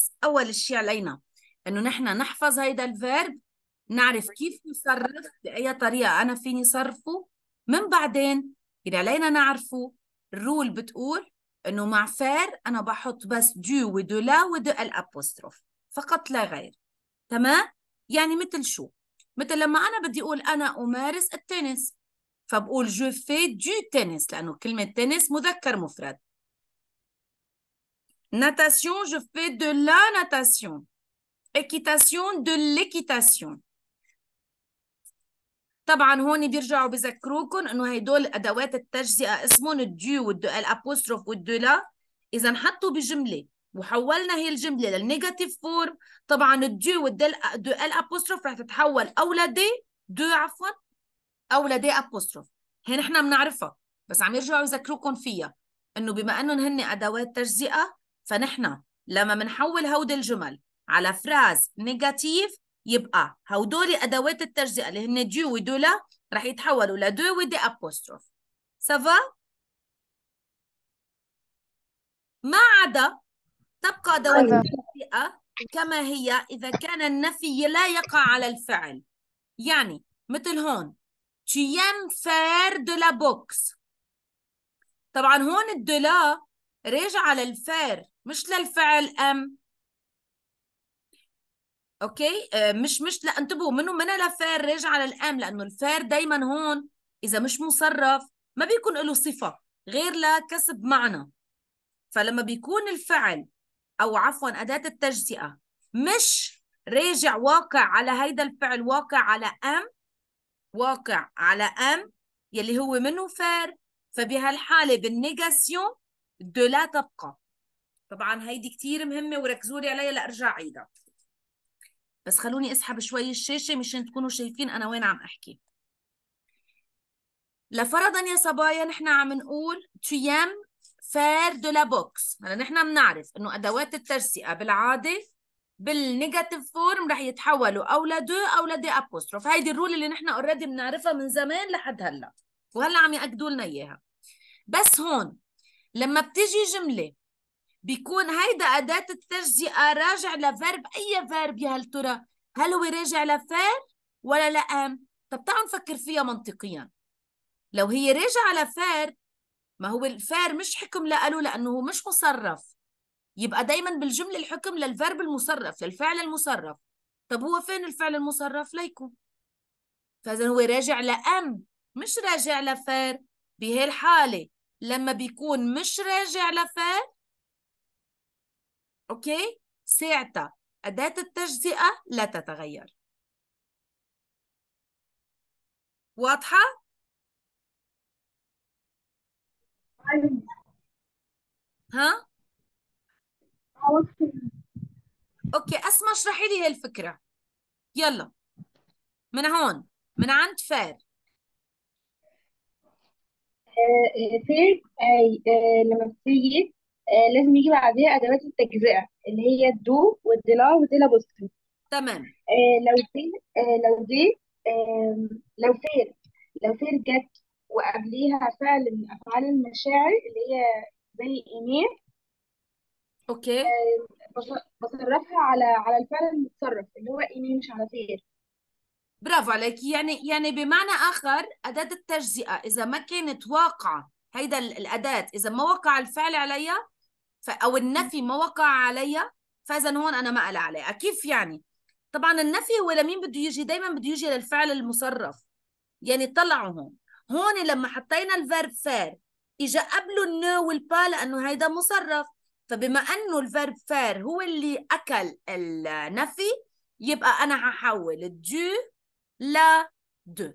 مدارس أول شيء علينا إنه نحن نحفظ هيدا ال verbe نعرف كيف نصرف بأي طريقة أنا فيني صرفه من بعدين اللي علينا نعرفه ال rule بتقول إنه مع faire أنا بحط بس du و de la و de l'apostrophe فقط لا غير تمام؟ يعني مثل شو؟ مثل لما أنا بدي أقول أنا أمارس التنس فبقول je fais du tennis لأنه كلمة تنس مذكر مفرد natation je fais de la natation. Équitation de l'équitation. طبعا هون بيرجعوا بذكروكم إنه هدول أدوات التجزئة اسمهم ال du وال de l'apostrophe وال de la اذا حطوا بجملة وحولنا هي الجملة لل negative form طبعا ال du وال de l'apostrophe رح تتحول أو ل de du عفوا أو ل d apostrophe. هي نحن بنعرفها بس عم يرجعوا يذكروكم فيها. إنه بما إنهم هن أدوات تجزئة فنحن لما بنحول هودي الجمل على phrases négatives يبقى هودول أدوات التجزئة اللي هن دو ودو لا رح يتحولوا لدو ودي أبوستروف. سافا ما عدا تبقى أدوات التجزئة كما هي إذا كان النفي لا يقع على الفعل. يعني مثل هون tu aimes faire de la boxe. طبعا هون ال de la راجع لل faire مش للفعل aimer. Okay؟ آه مش مش لا انتبهوا منه منها ل faire راجع لل aimer لأنه ال faire دائما هون إذا مش مصرف ما بيكون له صفة غير لكسب معنى. فلما بيكون الفعل أو عفوا أداة التجزئة مش راجع واقع على هيدا الفعل واقع على aimer واقع على aimer يلي هو منه faire فبهالحالة بال négation de la تبقى. طبعا هيدي كتير مهمة وركزوا لي عليها لارجع عيدها. بس خلوني اسحب شوي الشاشة مشان تكونوا شايفين أنا وين عم أحكي. لفرضا يا صبايا نحن عم نقول tu aimes faire de la boxe هلا نحن بنعرف إنه أدوات التجزئه بالعادة بال negative form رح يتحولوا أو ل de أو ل d apostrophe هيدي ال rule اللي نحن already بنعرفها من زمان لحد هلأ وهلأ عم يأكدوا لنا إياها. بس هون لما بتيجي جملة بيكون هيدا أداة التجزئة راجع ل verbe أي verbe يا هل ترى؟ هل هو راجع ل faire ولا ل aimer؟ طب تعالوا نفكر فيها منطقيا. لو هي راجعة ل faire ما هو ال faire مش حكم لأله لأنه هو مش مصرف. يبقى دايما بالجملة الحكم لل verbe المصرف للفعل المصرف. طب هو فين الفعل المصرف؟ ليكم فإذا هو راجع ل aimer مش راجع ل faire بهالحالة لما بيكون مش راجع ل faire okay؟ ساعتها. أداة التجزئة لا تتغير. واضحة؟ ها؟ أوكي اسمع اشرحي لي هي الفكرة يلا. من هون من عند فار فير لما بتيجي آه، لازم يجي بعديها أدوات التجزئة اللي هي الدو والدلا والدلا بوزيتيف تمام. آه، لو دي آه، لو دي لو فير لو فير جت وقبليها فعل من أفعال المشاعر اللي هي زي إيميل أوكي. بص- بصرفها على على الفعل المتصرف اللي هو إيميل مش على فير. برافو عليك. يعني يعني بمعنى آخر أداة التجزئة إذا ما كانت واقعة هيدا ال- الأداة إذا ما وقع الفعل عليها أو النفي ما وقع عليها فإذا هون أنا ما قلق عليها كيف يعني؟ طبعا النفي هو لمين بده يجي؟ دايما بده يجي للفعل المصرف. يعني طلعوا هون. هون لما حطينا ال verbe faire اجى قبله ال ne وال pas لأنه هيدا مصرف. فبما أنه ال verbe faire هو اللي أكل النفي يبقى أنا هحول ال du ل de.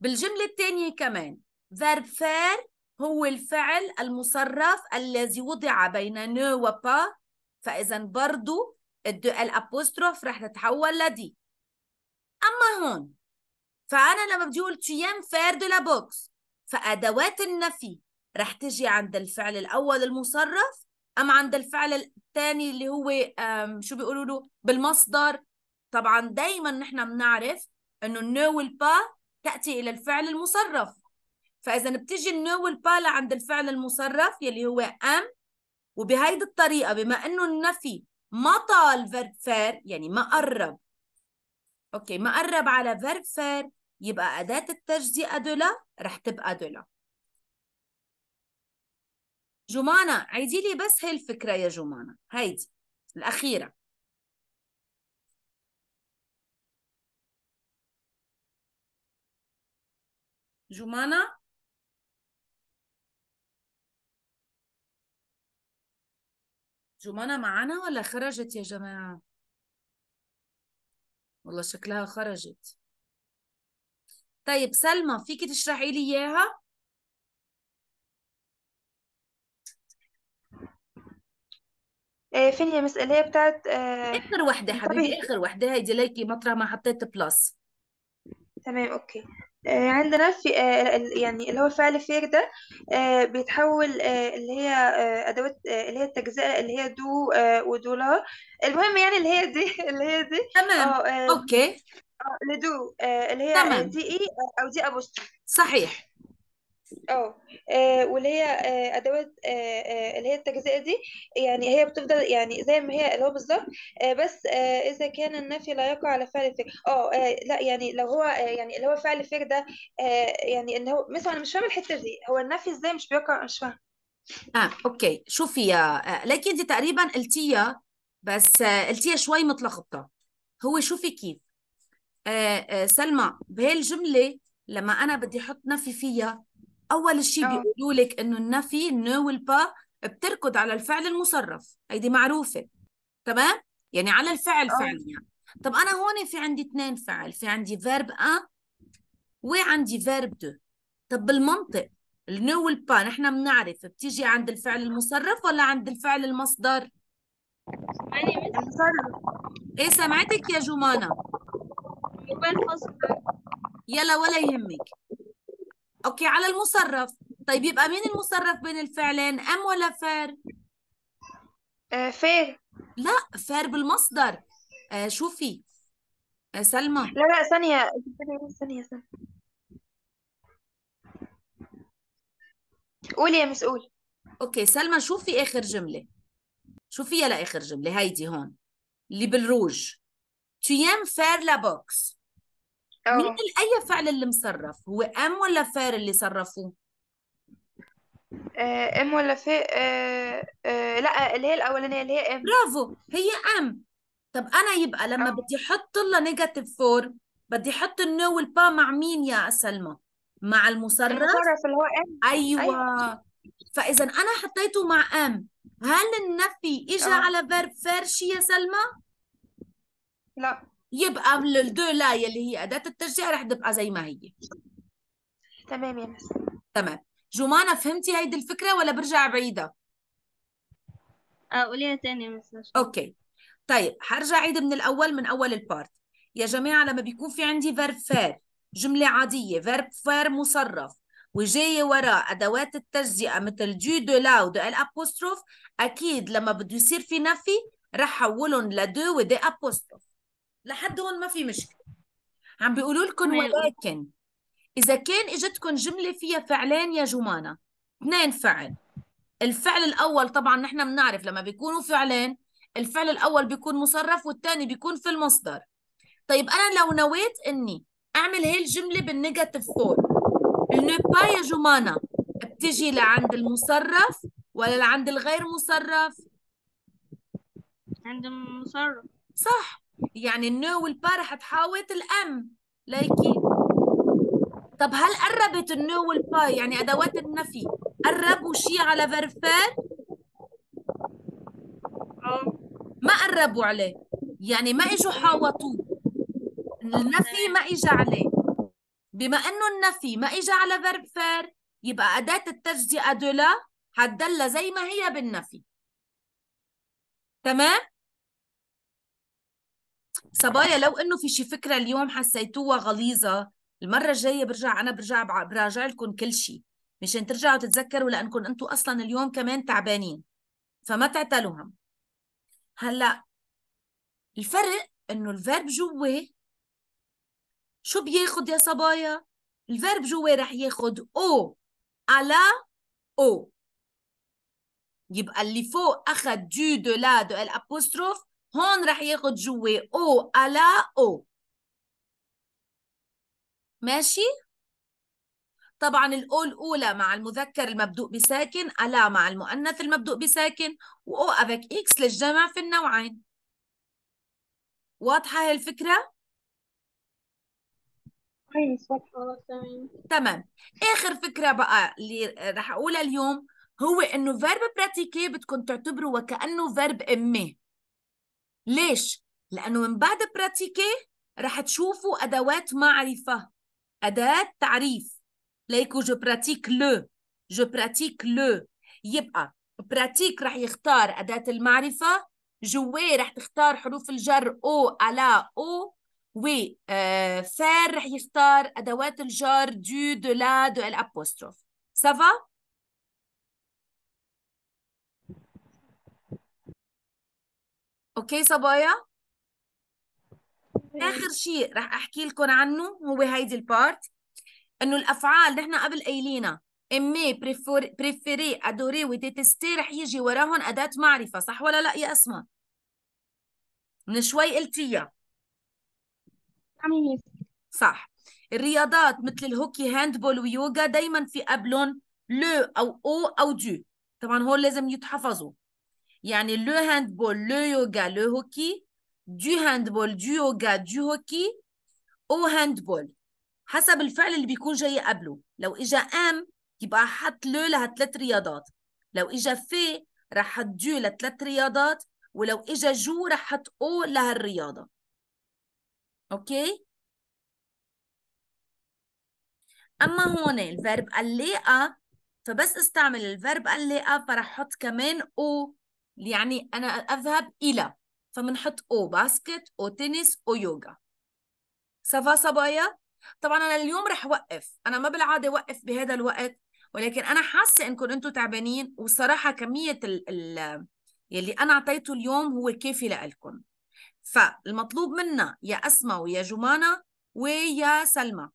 بالجملة الثانية كمان verbe faire هو الفعل المصرف الذي وضع بين ne و pas فإذا برضو ال apostrophe رح تتحول ل d أما هون فأنا لما بدي أقول tu aimes faire de la boxe فأدوات النفي رح تجي عند الفعل الأول المصرف aimer عند الفعل الثاني اللي هو شو بيقولوا له؟ بالمصدر. طبعا دايما نحن بنعرف إنه ال ne وال pas تأتي إلى الفعل المصرف. فإذا بتيجي ال ne وال pas لعند الفعل المصرف يلي هو aimer وبهيدي الطريقة بما إنه النفي ما طال verbe faire يعني ما قرب. Okay ما قرب على verbe faire يبقى أداة التجزئة de la رح تبقى de la جمانة عيدي لي بس هي الفكرة يا جمانة. هيدي الأخيرة. جمانة؟ جمانة معنا ولا خرجت يا جماعة؟ والله شكلها خرجت طيب سلمى فيكي تشرحي لي إياها؟ آه، فين هي بتاعت آه، آخر وحدة حبيبي آخر وحدة هيدي ليكي مطرح ما حطيت بلس تمام أوكي عندنا في آه، يعني اللي هو فعل فير ده آه، بيتحول آه، اللي هي آه، آه، اللي هي التجزئة اللي هي دو آه، ودولار المهم يعني اللي هي دي اللي هي دي. تمام. آه، أوكي. آه، لدو آه، اللي هي آه، تمام. دي إي آه، أو دي ابوستروف صحيح. آه واللي هي آه، أدوات آه، آه، اللي هي التجزئة دي يعني هي بتفضل يعني زي ما هي اللي هو بالظبط آه، بس آه، إذا كان النفي لا يقع على فعل فعل آه لا يعني لو هو آه، يعني اللي هو فعل فعل ده آه، يعني ان هو مثلا أنا مش فاهمة الحتة دي هو النفي إزاي مش بيقع؟ مش فاهمة. آه أوكي. شوفي يا آه لكن أنت تقريبا قلتيها بس آه قلتيها شوي متلخبطة. هو شوفي كيف. آه آه سلمى بهي الجملة لما أنا بدي أحط نفي فيها أول شيء آه. بيقولوا لك إنه النفي ال ne وال pas بتركض على الفعل المصرف. هيدي معروفة. تمام؟ يعني على الفعل آه. فعليا طب أنا هون في عندي اثنين فعل. في عندي verbe un وعندي verbe deux طب بالمنطق ال ne وال pas نحن بنعرف بتيجي عند الفعل المصرف ولا عند الفعل المصدر؟ يعني المصرف إيه سمعتك يا فصل يلا ولا يهمك. أوكي على المصرف. طيب يبقى مين المصرف بين الفعلين aimes ولا faire؟ آه، faire. لا faire بالمصدر. آه شوفي. آه سلمى. لا لا ثانية. ثانية ثانية ثانية. قولي يا مس قولي. أوكي سلمى شوفي آخر جملة. شوفي يلا آخر جملة. هيدي هون. اللي بال rouge. Tu aimes faire la boxe. مين أي فعل اللي مصرف؟ هو aimes ولا faire اللي صرفوه؟ آه، aimes ولا faire آه، آه، لا اللي هي الأولانية اللي هي aimes. برافو هي aimes. طب أنا يبقى لما بدي أحط لها négative forme بدي أحط ال ne وال pas مع مين يا سلمى؟ مع المصرف؟ المصرف اللي هو aimes. أيوه. أيوه. فإذا أنا حطيته مع aimes. هل النفي اجى على verbe faire شي يا سلمى؟ لا. يبقى ال de la يلي هي أداة التجزئة رح تبقى زي ما هي. تمام يا مس تمام. جمانة فهمتي هيدي الفكرة ولا برجع بعيدها آه قوليها تاني يا مس أوكي. طيب حرجع عيد من الأول من أول ال part يا جماعة لما بيكون في عندي verbe faire جملة عادية verbe faire مصرف وجاية وراه أدوات التجزئه مثل du de la و de l'apostrophe أكيد لما بده يصير في نفي رح حولهم ل de و d apostrophe لحد هون ما في مشكلة. عم بيقولوا لكم ولكن إذا كان إجتكم جملة فيها فعلين يا جمانة. اثنين فعل. الفعل الأول طبعا نحن بنعرف لما بيكونوا فعلين الفعل الأول بيكون مصرف والثاني بيكون في المصدر. طيب أنا لو نويت إني أعمل هي الجملة بال négative forme ال ne pas يا جمانة بتجي لعند المصرف ولا لعند الغير مصرف؟ عند مصرف صح. يعني ال ne وال pas رح تحاوط ال aimes ليكي. طب هل قربت ال ne وال pas يعني أدوات النفي. قربوا شيء على verbe faire آه. ما قربوا عليه. يعني ما إجوا حاوطوه. النفي ما اجى عليه. بما إنه النفي ما اجى على verbe faire يبقى أداة التجزئة de la حتدل زي ما هي بالنفي. تمام؟ صبايا لو إنه في شي فكرة اليوم حسيتوها غليظة المرة الجاية برجع أنا برجع براجع لكم كل شيء مشان ترجعوا تتذكروا لأنكم أنتم أصلا اليوم كمان تعبانين. فما تعتلوا هم. هلأ الفرق إنه ال verbe jouer شو بياخد يا صبايا؟ ال verbe jouer رح ياخد au à la aux. يبقى اللي فوق أخذ du de la de l'apostrophe هون رح ياخذ jouer au à la aux. ماشي؟ طبعا ال au الأولى مع المذكر المبدوء بساكن à la مع المؤنث المبدوء بساكن و aux avec x للجمع في النوعين. واضحة هاي الفكرة؟ تمام. آخر فكرة بقى اللي رح أقولها اليوم هو إنه verbe pratiquer بدكم تعتبروا وكأنه verbe aimer ليش؟ لأنه من بعد pratiquer رح تشوفوا أدوات معرفة أداة تعريف. ليكو je pratique le je pratique le يبقى pratique رح يختار أداة المعرفة jouer رح تختار حروف الجر au à la aux. و آه، رح يختار أدوات الجر du de la de l'apostrophe ça va أوكي صبايا؟ آخر شيء رح أحكي لكم عنه هو هيدي ال part إنه الأفعال نحن قبل قايلينها. aimer préférer adorer و détester رح يجي وراهم أداة معرفة صح ولا لا يا أسماء؟ من شوي قلتيها. صح. الرياضات مثل الهوكي هاندبول ويوغا دايما في قبلهم le أو au أو du. طبعا هول لازم يتحفظوا. يعني le handball le yoga le hockey du handball du yoga du hockey au handball حسب الفعل اللي بيكون جاي قبله. لو إجا aime يبقى حط le لها ثلاث رياضات. لو إجا faire رح حط du لثلاث رياضات. ولو إجا joue رح حط au لهالرياضة. أوكي؟ أما هون ال verbe aller فبس استعمل ال verbe aller فرح أحط كمان au يعني أنا أذهب إلى فبنحط au basket au tennis au yoga ça va صبايا. طبعا أنا اليوم رح وقف أنا ما بالعادة وقف بهذا الوقت ولكن أنا حاسة إنكم أنتم تعبانين والصراحه كمية ال ال يلي أنا أعطيته اليوم هو كافي لكم فالمطلوب منا يا أسماء ويا جمانة ويا سلمى.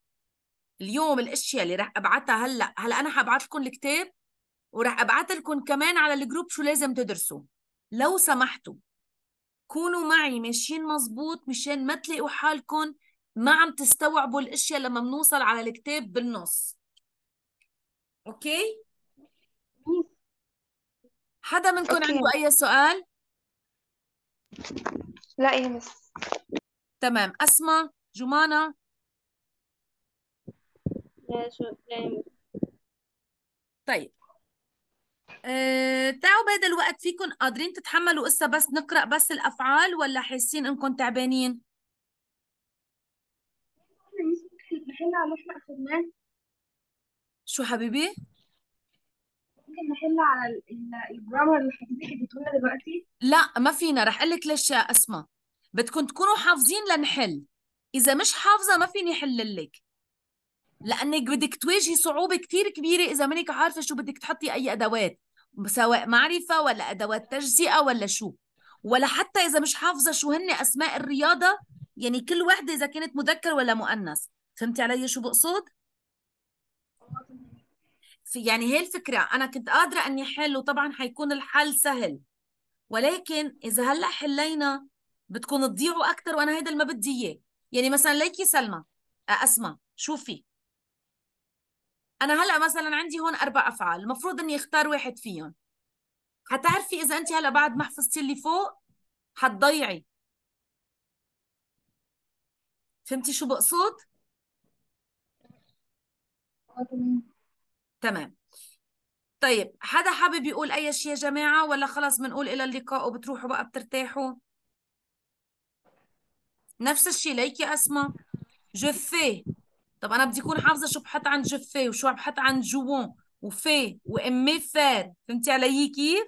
اليوم الأشياء اللي رح أبعتها هلأ هلأ أنا حابعت لكم الكتاب ورح ابعت لكم كمان على ال groupe شو لازم تدرسوا لو سمحتوا كونوا معي ماشيين مزبوط مشان ما تلاقوا حالكم ما عم تستوعبوا الأشياء لما بنوصل على الكتاب بالنص. أوكي؟ حدا منكم. عنده أي سؤال؟ لا يا مس تمام. أسماء جمانة؟ لا شو لا طيب. أه... تعوا بهذا الوقت فيكم قادرين تتحملوا قصة بس نقرأ بس الأفعال ولا حاسين إنكم تعبانين؟ إحنا ميس ممكن نحل على اللي إحنا اخدناه شو حبيبي؟ ممكن نحل على ال- ال- الجرامر اللي حضرتك اديته دلوقتي لا ما فينا. رح أقول لك ليش يا أسماء. بدكم تكونوا حافظين لنحل. إذا مش حافظة ما فيني حل لك. لأنك بدك تواجهي صعوبة كثير كبيرة إذا منك عارفة شو بدك تحطي أي أدوات. سواء معرفة ولا أدوات تجزئة ولا شو. ولا حتى إذا مش حافظة شو هن أسماء الرياضة يعني كل وحدة إذا كانت مذكر ولا مؤنث. فهمتي علي شو بقصد؟ في يعني هي الفكرة أنا كنت قادرة أني حل وطبعا حيكون الحل سهل. ولكن إذا هلأ حلينا بدكم تضيعوا أكثر وأنا هيدا اللي ما بدي إياه. يعني مثلا ليكي سلمى أسمع شوفي أنا هلأ مثلا عندي هون أربع أفعال المفروض إني أختار واحد فيهم. حتعرفي إذا أنت هلأ بعد ما حفظتي اللي فوق حتضيعي. فهمتي شو بقصد؟ تمام. طيب حدا حابب يقول أي شيء يا جماعة ولا خلص بنقول إلى اللقاء وبتروحوا بقى بترتاحوا؟ نفس الشيء ليكي أسماء. جو في طب أنا بدي أكون حافظة شو بحط عند جو في وشو بحط عند جوون وفي وإمي فار فهمتي علي كيف؟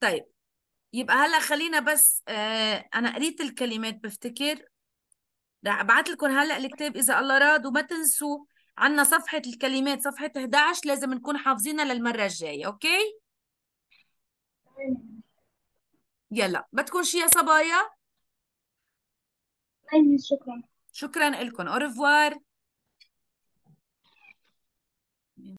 طيب يبقى هلأ خلينا بس آه أنا قريت الكلمات بفتكر. رح ابعت لكم هلأ الكتاب إذا الله راد وما تنسوا عنا صفحة الكلمات صفحة 11 لازم نكون حافظينها للمرة الجاية أوكي؟ يلا بدكم شي يا صبايا؟ شكرا. شكرا لكم. revoir